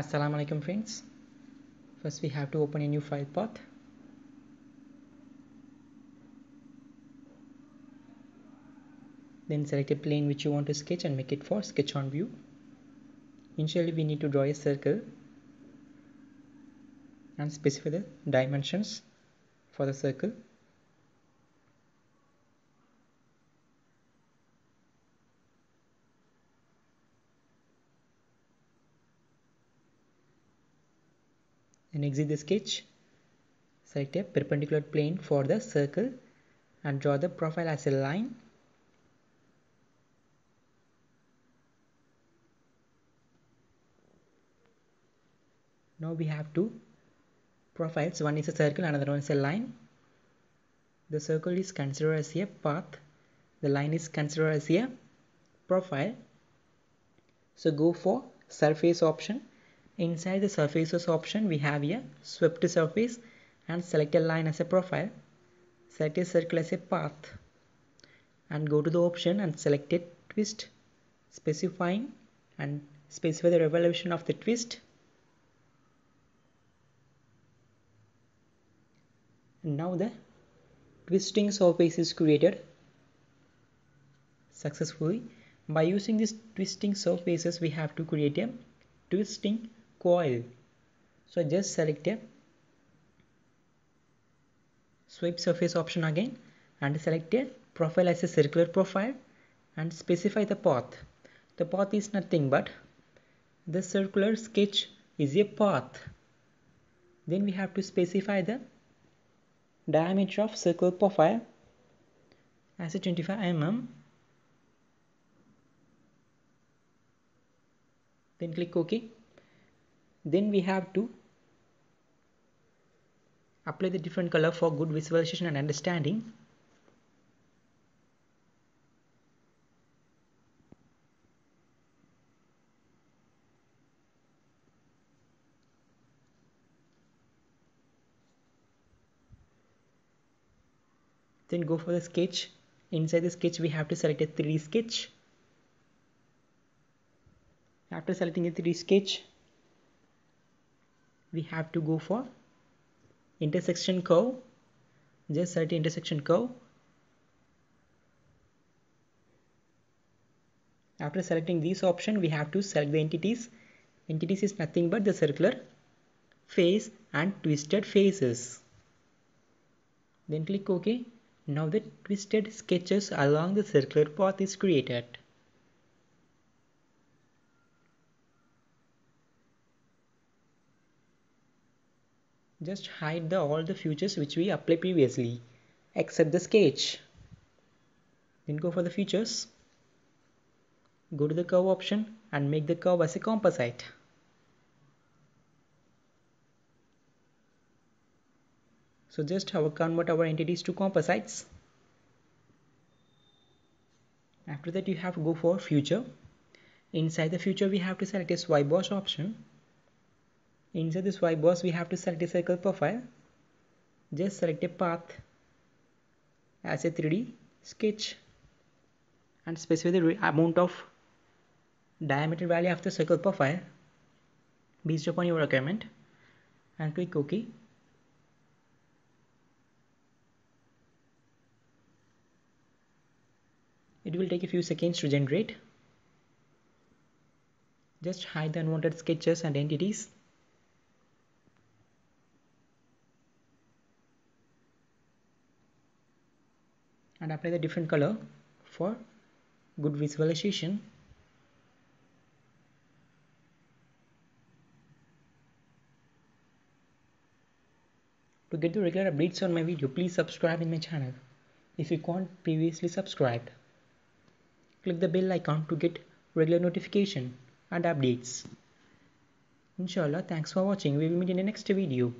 assalamu alaikum friends. First we have to open a new file path. Then select a plane which you want to sketch and make it for sketch on view. Initially we need to draw a circle and specify the dimensions for the circle and exit the sketch. Select a perpendicular plane for the circle and draw the profile as a line. Now we have two profiles. One is a circle another one is a line. The circle is considered as a path. The line is considered as a profile. So go for surface option inside the surfaces option we have a swept surface and select a line as a profile. Select a circle as a path and go to the option and select a twist specifying and specify the revolution of the twist. Now the twisting surface is created successfully. By using these twisting surfaces we have to create a twisting coil. So just select a sweep surface option again and select a profile as a circular profile and specify the path. The path is nothing but the circular sketch is a path. Then we have to specify the diameter of circle profile. As a 25 mm. Then click ok then we have to apply the different color for good visualization and understanding. Then go for the sketch. Inside the sketch we have to select a 3d sketch. After selecting a 3d sketch we have to go for intersection curve just select intersection curve. After selecting this option we have to select the entities. Entities is nothing but the circular face and twisted faces. Then click ok. Now the twisted sketches along the circular path is created. Just hide the, all the features which we applied previously except the sketch. Then go for the features. Go to the curve option and make the curve as a composite. So just convert our entities to composites. After that you have to go for future. Inside the future we have to select a sweep boss option. Inside this sweep boss we have to select a circle profile. Just select a path as a 3D sketch and specify the amount of diameter value of the circle profile based upon your requirement and click OK. it will take a few seconds to generate just hide the unwanted sketches and entities and apply the different color for good visualization. To get the regular updates on my video please subscribe in my channel. If you can't previously subscribed click the bell icon to get regular notification and updates. Inshallah thanks for watching. We will meet in the next video